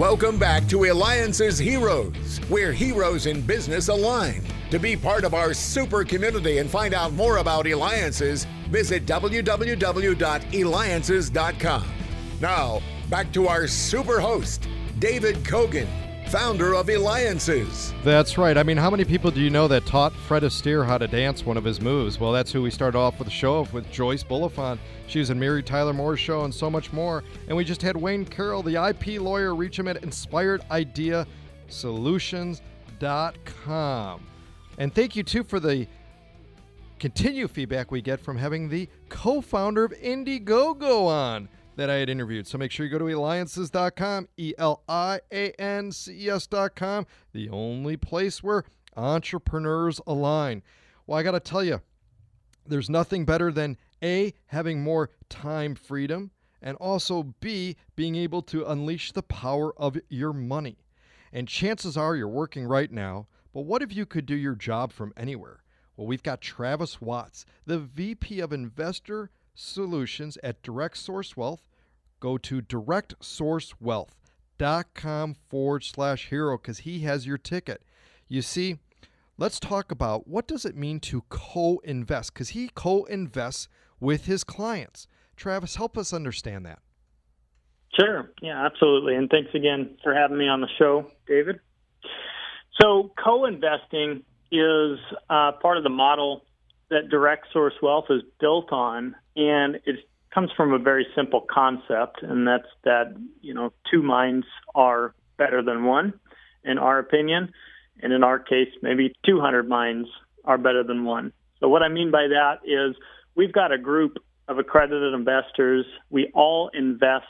Welcome back to Eliances Heroes, where heroes in business align. To be part of our super community and find out more about Eliances, visit www.eliances.com. Now, back to our super host, David Cogan, founder of Eliances. That's right. I mean, how many people do you know that taught Fred Astaire how to dance one of his moves? Well, that's who we started off with the show with Joyce Bulifant. She was in Mary Tyler Moore's show and so much more. And we just had Wayne Carroll, the IP lawyer, reach him at inspiredidea.solutions.com. And thank you, too, for the continued feedback we get from having the co founder of Indiegogo on that I had interviewed. So make sure you go to eliances.com, E L I A N C E S.com, the only place where entrepreneurs align. Well, I got to tell you, there's nothing better than A, having more time freedom, and also B, being able to unleash the power of your money. And chances are you're working right now, but what if you could do your job from anywhere? Well, we've got Travis Watts, the VP of Investor Solutions at Direct Source Wealth go to directsourcewealth.com forward slash hero because he has your ticket. You see, let's talk about what does it mean to co-invest because he co-invests with his clients. Travis, help us understand that. Sure. Yeah, absolutely. And thanks again for having me on the show, David. So, co investing is uh, part of the model that Direct Source Wealth is built on, and it's comes from a very simple concept, and that's that you know two minds are better than one, in our opinion, and in our case, maybe 200 minds are better than one. So what I mean by that is we've got a group of accredited investors. We all invest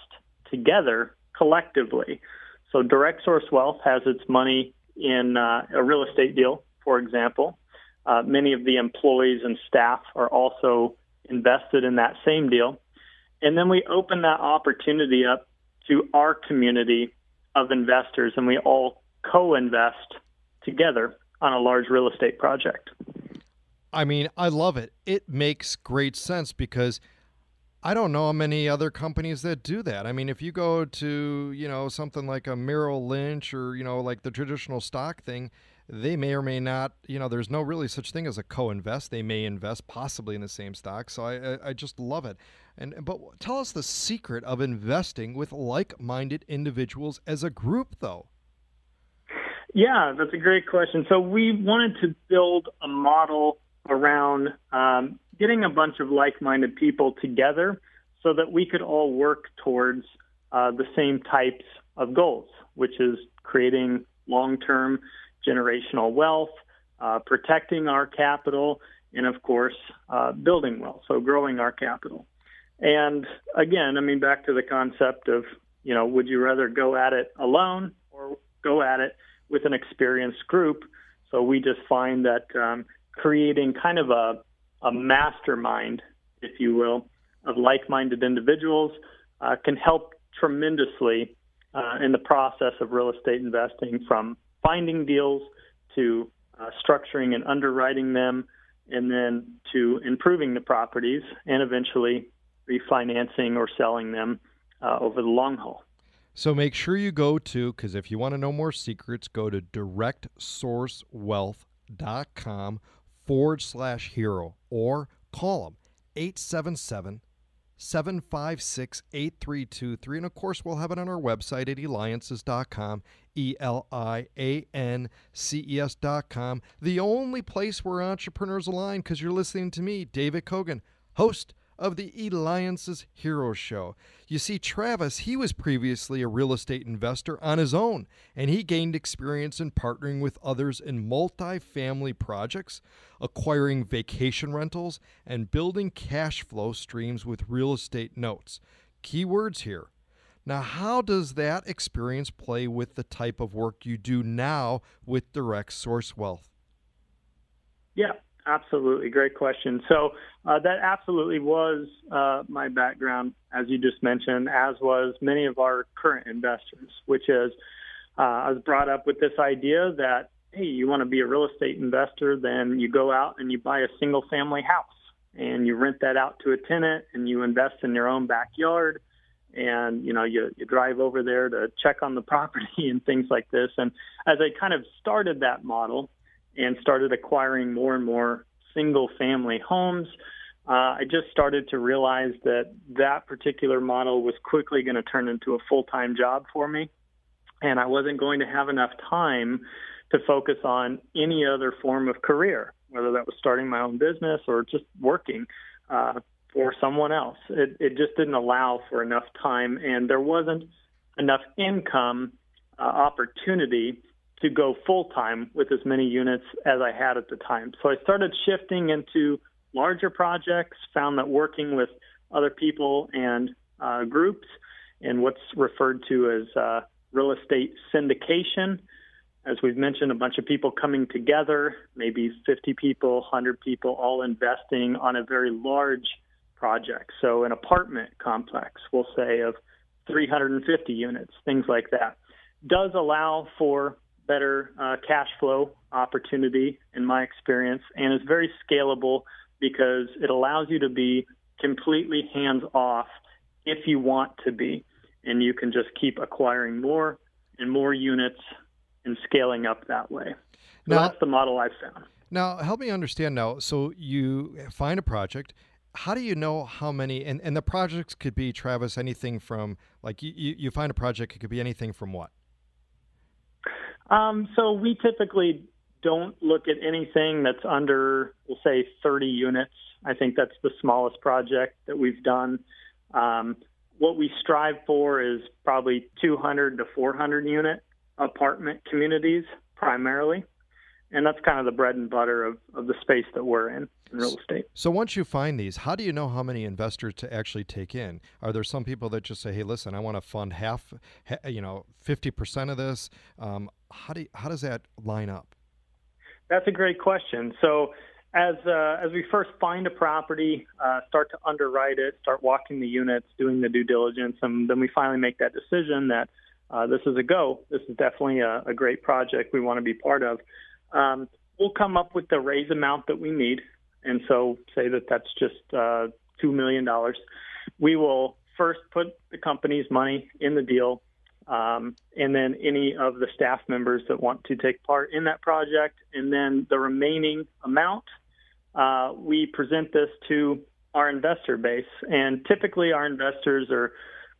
together collectively. So Direct Source Wealth has its money in uh, a real estate deal, for example. Uh, many of the employees and staff are also invested in that same deal. And then we open that opportunity up to our community of investors, and we all co invest together on a large real estate project. I mean, I love it. It makes great sense because I don't know how many other companies that do that. I mean, if you go to, you know, something like a Merrill Lynch or, you know, like the traditional stock thing, they may or may not, you know, there's no really such thing as a co-invest. They may invest possibly in the same stock. So I, I just love it. And but tell us the secret of investing with like-minded individuals as a group, though. Yeah, that's a great question. So we wanted to build a model around um, getting a bunch of like-minded people together so that we could all work towards uh, the same types of goals, which is creating long-term generational wealth, uh, protecting our capital, and of course, uh, building wealth, so growing our capital. And again, I mean, back to the concept of, you know, would you rather go at it alone or go at it with an experienced group? So we just find that um, creating kind of a, a mastermind, if you will, of like minded individuals uh, can help tremendously uh, in the process of real estate investing from finding deals to uh, structuring and underwriting them, and then to improving the properties and eventually refinancing or selling them uh, over the long haul. So make sure you go to, because if you want to know more secrets, go to directsourcewealth.com forward slash hero or call them 877 756 8323. And of course, we'll have it on our website at eliances.com, E L I A N C E S.com, the only place where entrepreneurs align because you're listening to me, David Cogan, host of the Eliances Hero Show. You see, Travis, he was previously a real estate investor on his own, and he gained experience in partnering with others in multi-family projects, acquiring vacation rentals, and building cash flow streams with real estate notes. Keywords here. Now, how does that experience play with the type of work you do now with Direct Source Wealth? Yeah, Absolutely, great question. So uh, that absolutely was uh, my background, as you just mentioned, as was many of our current investors. Which is, uh, I was brought up with this idea that hey, you want to be a real estate investor, then you go out and you buy a single family house and you rent that out to a tenant and you invest in your own backyard. and you know you, you drive over there to check on the property and things like this and as i kind of started that model and started acquiring more and more single family homes uh, i just started to realize that that particular model was quickly going to turn into a full-time job for me and i wasn't going to have enough time to focus on any other form of career whether that was starting my own business or just working uh, for someone else. It, it just didn't allow for enough time, and there wasn't enough income uh, opportunity to go full time with as many units as I had at the time. So I started shifting into larger projects, found that working with other people and uh, groups and what's referred to as uh, real estate syndication. As we've mentioned, a bunch of people coming together, maybe 50 people, 100 people, all investing on a very large project. So an apartment complex, we'll say, of 350 units, things like that, does allow for better uh, cash flow opportunity, in my experience, and is very scalable because it allows you to be completely hands off if you want to be. And you can just keep acquiring more and more units and scaling up that way. So now, that's the model I've found. Now, help me understand now. So you find a project, how do you know how many and, and the projects could be travis anything from like you, you find a project it could be anything from what um, so we typically don't look at anything that's under we'll say 30 units i think that's the smallest project that we've done um, what we strive for is probably 200 to 400 unit apartment communities primarily and that's kind of the bread and butter of, of the space that we're in in real estate. So once you find these, how do you know how many investors to actually take in? Are there some people that just say, "Hey, listen, I want to fund half, you know, fifty percent of this"? Um, how do how does that line up? That's a great question. So as uh, as we first find a property, uh, start to underwrite it, start walking the units, doing the due diligence, and then we finally make that decision that uh, this is a go. This is definitely a, a great project we want to be part of. Um, we'll come up with the raise amount that we need, and so say that that's just uh, two million dollars. We will first put the company's money in the deal, um, and then any of the staff members that want to take part in that project, and then the remaining amount, uh, we present this to our investor base, and typically our investors are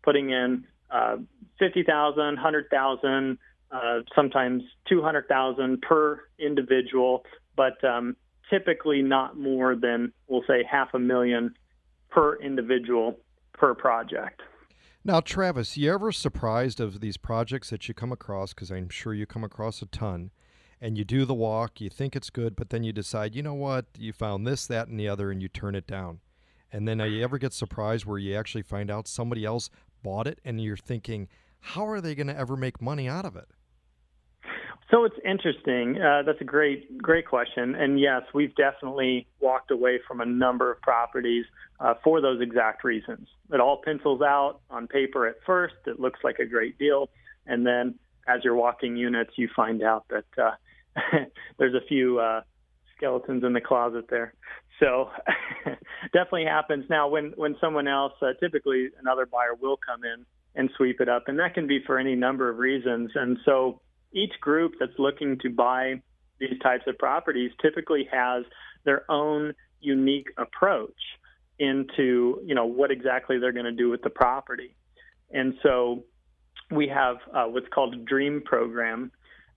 putting in uh, fifty thousand, hundred thousand uh, sometimes 200,000 per individual, but um, typically not more than we'll say half a million per individual per project. Now, Travis, you ever surprised of these projects that you come across? Because I'm sure you come across a ton, and you do the walk, you think it's good, but then you decide, you know what, you found this, that, and the other, and you turn it down. And then uh, you ever get surprised where you actually find out somebody else bought it, and you're thinking, how are they going to ever make money out of it? So it's interesting. Uh, that's a great, great question. And yes, we've definitely walked away from a number of properties uh, for those exact reasons. It all pencils out on paper at first. It looks like a great deal, and then as you're walking units, you find out that uh, there's a few uh, skeletons in the closet there. So definitely happens. Now, when when someone else, uh, typically another buyer, will come in and sweep it up, and that can be for any number of reasons. And so each group that's looking to buy these types of properties typically has their own unique approach into you know what exactly they're going to do with the property. And so we have uh, what's called a dream program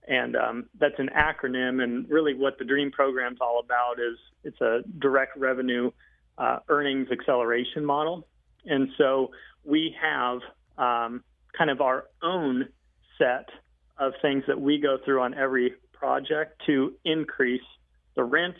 and um, that's an acronym and really what the dream program is all about is it's a direct revenue uh, earnings acceleration model. And so we have um, kind of our own set of things that we go through on every project to increase the rent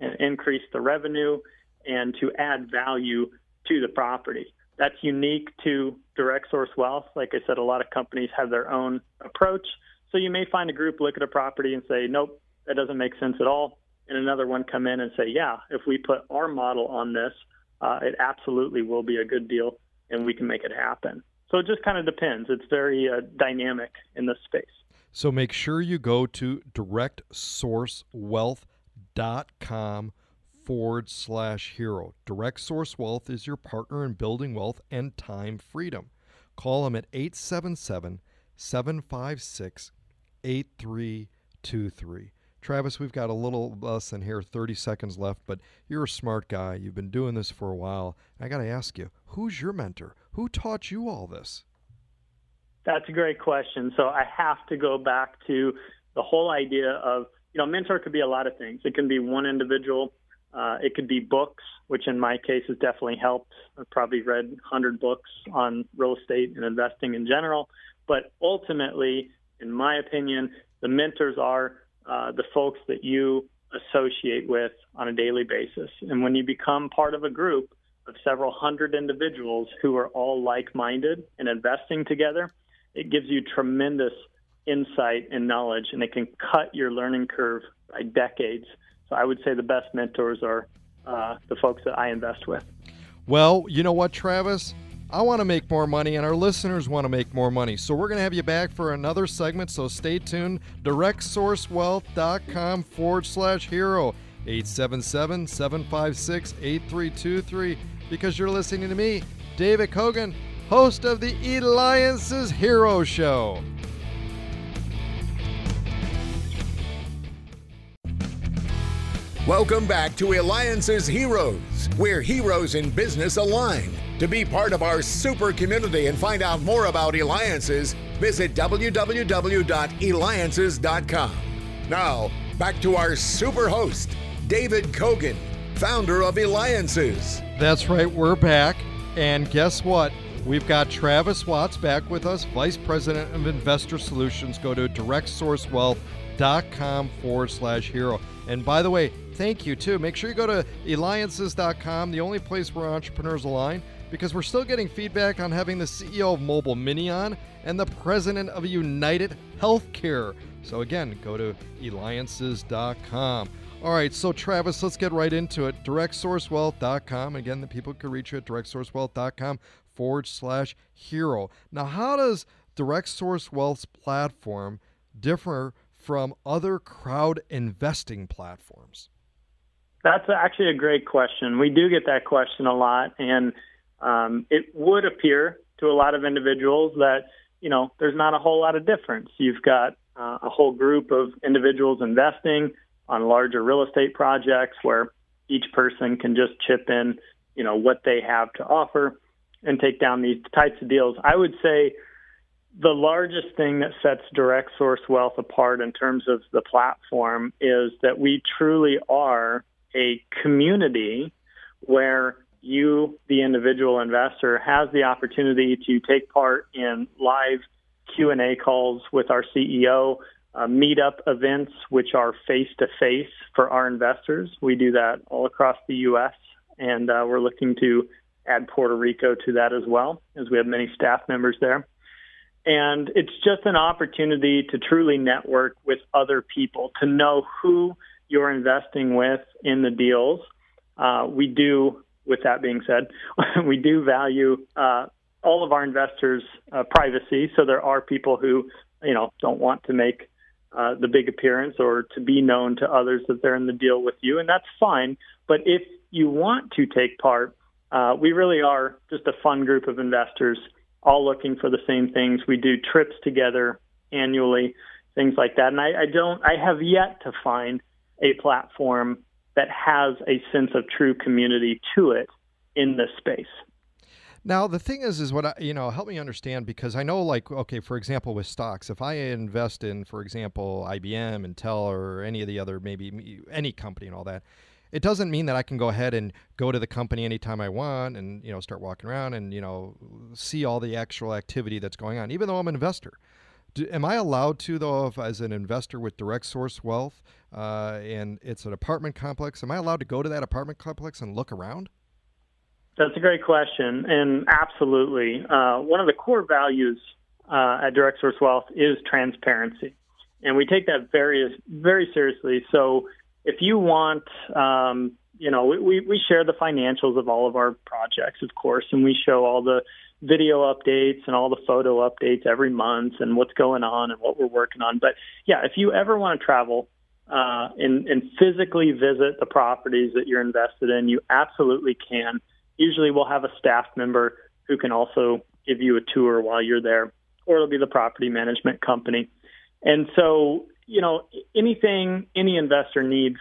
and increase the revenue and to add value to the property. That's unique to direct source wealth. Like I said, a lot of companies have their own approach. So you may find a group look at a property and say, nope, that doesn't make sense at all. And another one come in and say, yeah, if we put our model on this, uh, it absolutely will be a good deal and we can make it happen. So it just kind of depends. It's very uh, dynamic in this space. So make sure you go to directsourcewealth.com forward slash hero. Direct Source Wealth is your partner in building wealth and time freedom. Call them at 877 756 8323. Travis, we've got a little less than here, 30 seconds left, but you're a smart guy. You've been doing this for a while. I got to ask you, who's your mentor? Who taught you all this? That's a great question. So I have to go back to the whole idea of, you know, mentor could be a lot of things. It can be one individual, uh, it could be books, which in my case has definitely helped. I've probably read 100 books on real estate and investing in general. But ultimately, in my opinion, the mentors are uh, the folks that you associate with on a daily basis. And when you become part of a group of several hundred individuals who are all like minded and investing together, it gives you tremendous insight and knowledge, and it can cut your learning curve by decades. So I would say the best mentors are uh, the folks that I invest with. Well, you know what, Travis? I want to make more money, and our listeners want to make more money. So we're going to have you back for another segment. So stay tuned. DirectSourceWealth.com forward slash hero. 877 756 8323. Because you're listening to me, David Cogan, host of the Eliances Hero Show. Welcome back to Eliances Heroes, where heroes in business align. To be part of our super community and find out more about Eliances, visit www.eliances.com. Now, back to our super host, David Cogan, founder of Eliances. That's right, we're back. And guess what? We've got Travis Watts back with us, Vice President of Investor Solutions. Go to directsourcewealth.com forward slash hero. And by the way, thank you too. Make sure you go to eliances.com, the only place where entrepreneurs align, because we're still getting feedback on having the CEO of Mobile Mini on and the president of United Healthcare. So again, go to eliances.com. All right, so Travis, let's get right into it. DirectSourceWealth.com. Again, the people can reach you at DirectSourceWealth.com forward slash hero. Now, how does Direct Source Wealth's platform differ from other crowd investing platforms? That's actually a great question. We do get that question a lot, and um, it would appear to a lot of individuals that you know there's not a whole lot of difference. You've got uh, a whole group of individuals investing on larger real estate projects where each person can just chip in, you know, what they have to offer and take down these types of deals. I would say the largest thing that sets Direct Source Wealth apart in terms of the platform is that we truly are a community where you, the individual investor, has the opportunity to take part in live Q&A calls with our CEO, uh, meetup events, which are face to face for our investors. We do that all across the U.S., and uh, we're looking to add Puerto Rico to that as well, as we have many staff members there. And it's just an opportunity to truly network with other people, to know who you're investing with in the deals. Uh, we do, with that being said, we do value uh, all of our investors' uh, privacy. So there are people who, you know, don't want to make uh, the big appearance or to be known to others that they're in the deal with you, and that's fine. But if you want to take part, uh, we really are just a fun group of investors all looking for the same things. We do trips together annually, things like that. And I, I don't, I have yet to find a platform that has a sense of true community to it in this space. Now the thing is, is what I, you know, help me understand because I know, like, okay, for example, with stocks, if I invest in, for example, IBM, Intel, or any of the other, maybe any company and all that, it doesn't mean that I can go ahead and go to the company anytime I want and you know start walking around and you know see all the actual activity that's going on, even though I'm an investor. Do, am I allowed to though, if, as an investor with Direct Source Wealth, uh, and it's an apartment complex, am I allowed to go to that apartment complex and look around? That's a great question, and absolutely, uh, one of the core values uh, at Direct Source Wealth is transparency, and we take that very very seriously. So if you want, um, you know, we, we share the financials of all of our projects, of course, and we show all the video updates and all the photo updates every month and what's going on and what we're working on. But yeah, if you ever want to travel uh, and, and physically visit the properties that you're invested in, you absolutely can. Usually we'll have a staff member who can also give you a tour while you're there, or it'll be the property management company. And so, you know, anything any investor needs,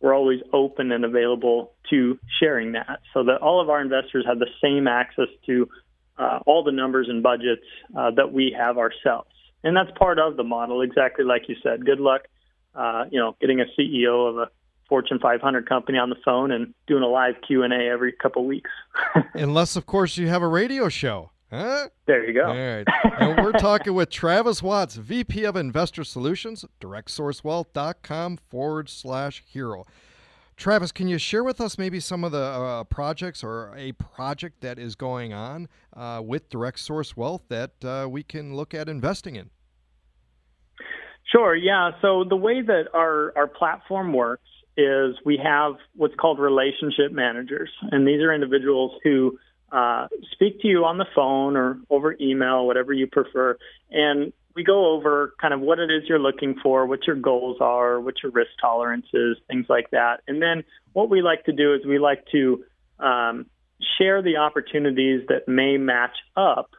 we're always open and available to sharing that so that all of our investors have the same access to uh, all the numbers and budgets uh, that we have ourselves. And that's part of the model, exactly like you said. Good luck, uh, you know, getting a CEO of a Fortune 500 company on the phone and doing a live Q&A every couple weeks. Unless, of course, you have a radio show. Huh? There you go. All right. and we're talking with Travis Watts, VP of Investor Solutions, directsourcewealth.com forward slash hero. Travis, can you share with us maybe some of the uh, projects or a project that is going on uh, with Direct Source Wealth that uh, we can look at investing in? Sure. Yeah. So the way that our, our platform works is we have what's called relationship managers, and these are individuals who uh, speak to you on the phone or over email, whatever you prefer, and we go over kind of what it is you're looking for, what your goals are, what your risk tolerances, things like that. And then what we like to do is we like to um, share the opportunities that may match up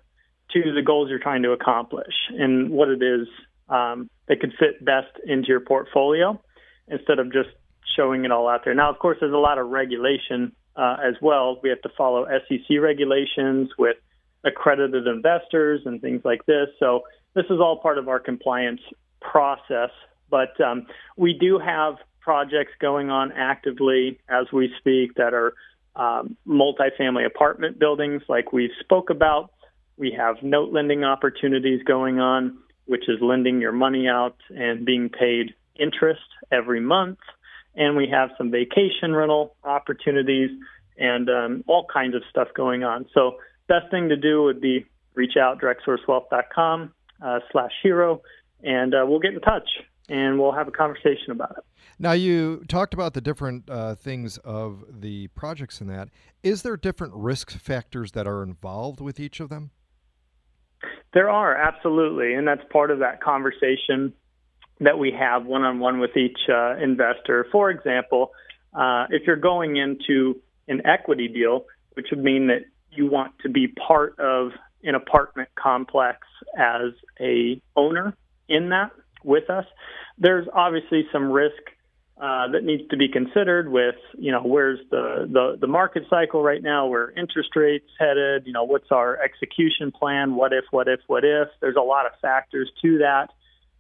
to the goals you're trying to accomplish and what it is um, that could fit best into your portfolio instead of just showing it all out there. Now, of course, there's a lot of regulation uh, as well. We have to follow SEC regulations with accredited investors and things like this. So this is all part of our compliance process. But um, we do have projects going on actively as we speak that are um, multifamily apartment buildings, like we spoke about. We have note lending opportunities going on, which is lending your money out and being paid interest every month. And we have some vacation rental opportunities and um, all kinds of stuff going on. So, best thing to do would be reach out directsourcewealth.com uh, slash hero, and uh, we'll get in touch and we'll have a conversation about it. Now, you talked about the different uh, things of the projects in that. Is there different risk factors that are involved with each of them? There are, absolutely. And that's part of that conversation that we have one on one with each uh, investor. For example, uh, if you're going into an equity deal, which would mean that you want to be part of an apartment complex as a owner in that with us. There's obviously some risk uh, that needs to be considered with, you know, where's the, the, the market cycle right now, where interest rates headed, you know, what's our execution plan, what if, what if, what if. There's a lot of factors to that.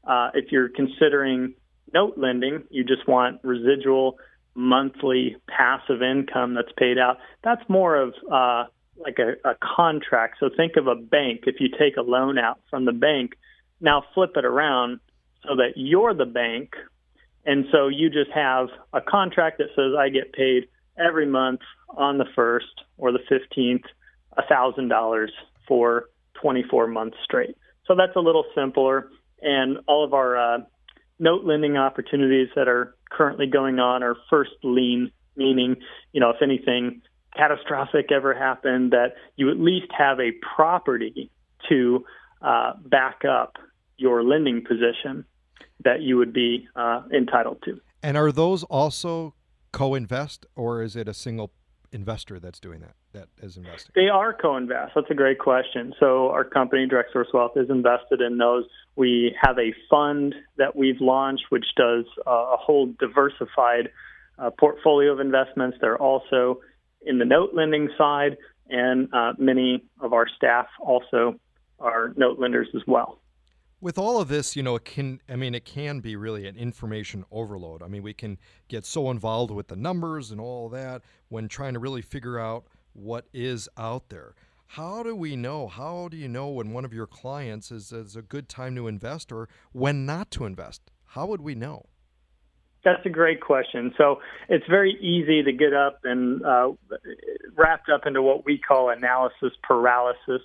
Uh, if you're considering note lending, you just want residual monthly passive income that's paid out. That's more of uh, like a, a contract. So think of a bank. If you take a loan out from the bank, now flip it around so that you're the bank. And so you just have a contract that says I get paid every month on the first or the 15th, $1,000 for 24 months straight. So that's a little simpler. And all of our uh, note lending opportunities that are currently going on are first lien, meaning, you know, if anything catastrophic ever happened, that you at least have a property to uh, back up your lending position that you would be uh, entitled to. And are those also co-invest, or is it a single investor that's doing that? That is investing. They are co-invest. That's a great question. So our company, Direct Source Wealth, is invested in those. We have a fund that we've launched, which does uh, a whole diversified uh, portfolio of investments. They're also in the note lending side, and uh, many of our staff also are note lenders as well. With all of this, you know, it can, I mean, it can be really an information overload. I mean, we can get so involved with the numbers and all that when trying to really figure out what is out there. How do we know? How do you know when one of your clients is, is a good time to invest or when not to invest? How would we know? That's a great question. So it's very easy to get up and uh, wrapped up into what we call analysis paralysis.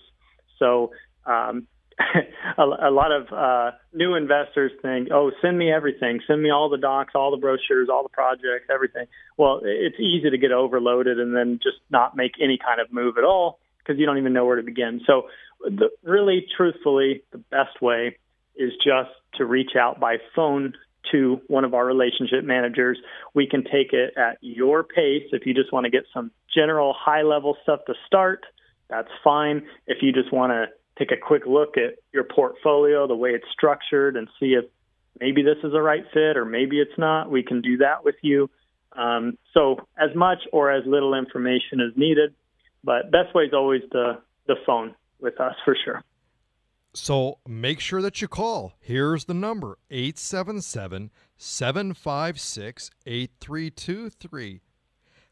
So um, a, a, lot of uh, new investors think, "Oh, send me everything. Send me all the docs, all the brochures, all the projects, everything." Well, it's easy to get overloaded and then just not make any kind of move at all because you don't even know where to begin. So, the, really, truthfully, the best way is just to reach out by phone to one of our relationship managers. We can take it at your pace if you just want to get some general high level stuff to start. that's fine. If you just want to take a quick look at your portfolio, the way it's structured, and see if maybe this is a right fit or maybe it's not, we can do that with you. Um, so as much or as little information as needed, but best way is always the the phone with us for sure. So make sure that you call. Here's the number 877 756 8323.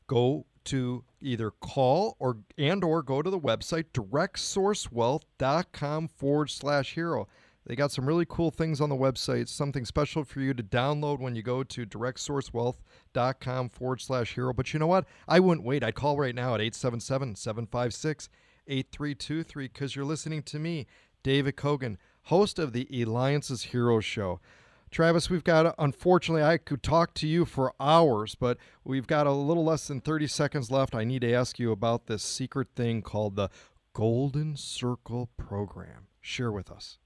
Go to either call or and or go to the website directsourcewealth.com forward slash hero. They got some really cool things on the website, something special for you to download when you go to directsourcewealth.com forward slash hero. But you know what? I wouldn't wait. I'd call right now at 877 756 8323 because you're listening to me, David Cogan, host of the Eliances Hero Show. Travis, we've got, unfortunately, I could talk to you for hours, but we've got a little less than 30 seconds left. I need to ask you about this secret thing called the Golden Circle Program. Share with us.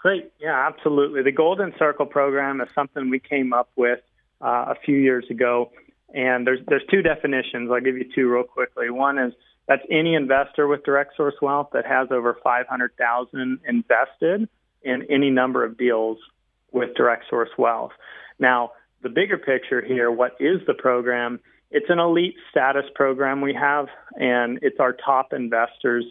Great. Yeah, absolutely. The Golden Circle Program is something we came up with uh, a few years ago. And there's, there's two definitions. I'll give you two real quickly. One is that's any investor with direct source wealth that has over 500,000 invested in any number of deals with direct source wealth. Now, the bigger picture here, what is the program? It's an elite status program we have, and it's our top investors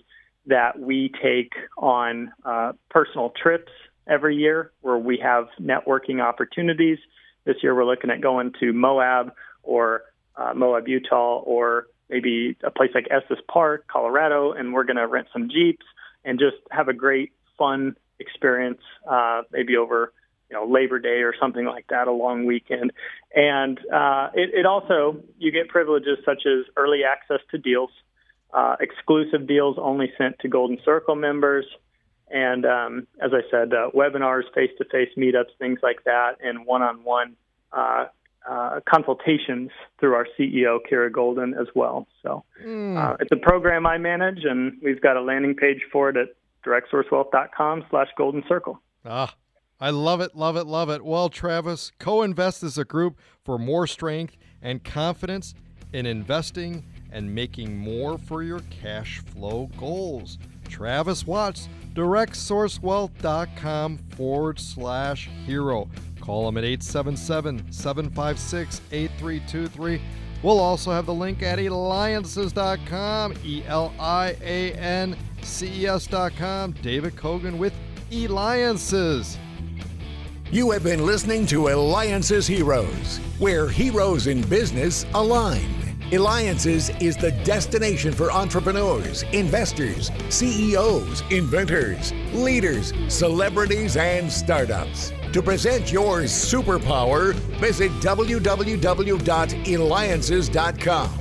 that we take on uh, personal trips every year where we have networking opportunities. This year we're looking at going to Moab or uh, Moab, Utah, or maybe a place like Estes Park, Colorado, and we're going to rent some Jeeps and just have a great, fun experience, uh, maybe over you know Labor Day or something like that, a long weekend. And uh, it, it also you get privileges such as early access to deals, uh, exclusive deals only sent to Golden Circle members, and um, as I said, uh, webinars, face-to-face meetups, things like that, and one-on-one uh, uh, consultations through our CEO, Kira Golden, as well. So mm. uh, it's a program I manage, and we've got a landing page for it at directsourcewealth.com slash golden circle. Ah, I love it, love it, love it. Well, Travis, co-invest is a group for more strength and confidence in investing and making more for your cash flow goals. Travis Watts, directsourcewealth.com forward slash hero. Call him at 877 756 8323. We'll also have the link at eliances.com, E L I A N C E S.com. David Cogan with Eliances. You have been listening to Eliances Heroes, where heroes in business align. Eliances is the destination for entrepreneurs, investors, CEOs, inventors, leaders, celebrities, and startups. To present your superpower, visit www.eliances.com.